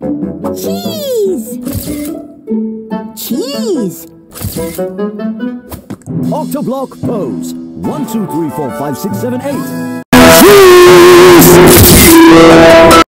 Cheese! Cheese! Octoblock pose. One, two, three, four, five, six, seven, eight. Cheese!